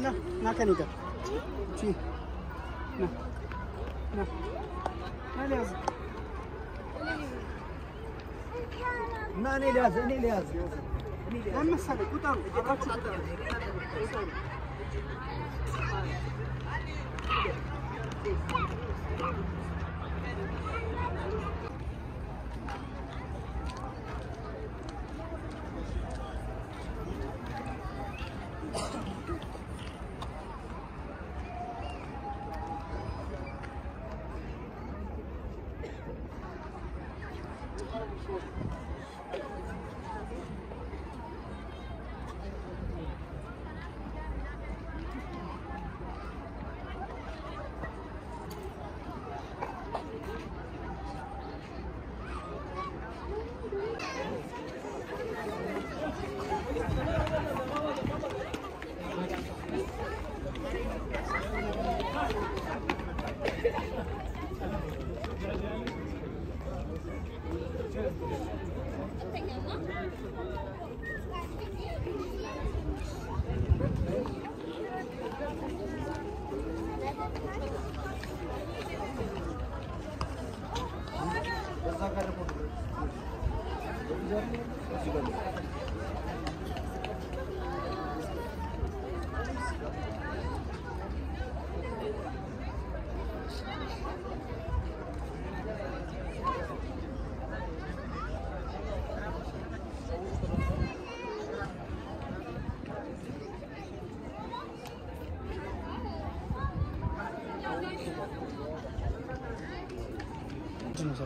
na, na Kanita. Sí. Na. Na. Ne lazım? Na ne lazım? Ne lazım? Ben mesela kutam, araç kutam. Thank you. службу. Gracias. Vamos, Zé.